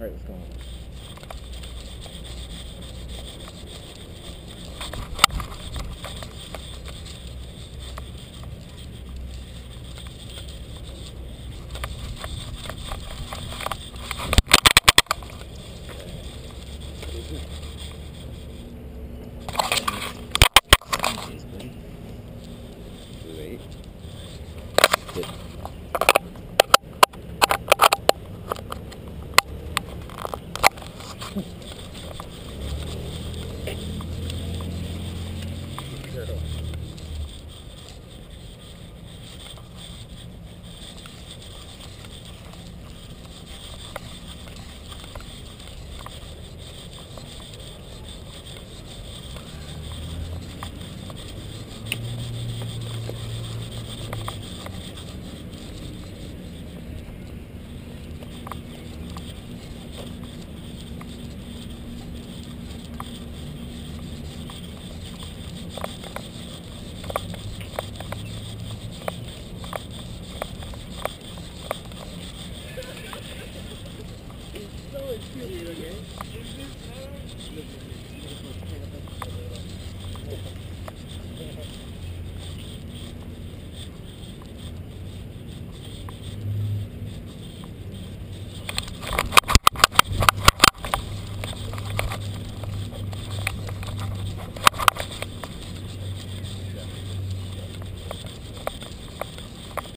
Alright, let's go on. Good. 이렇게. 이렇게.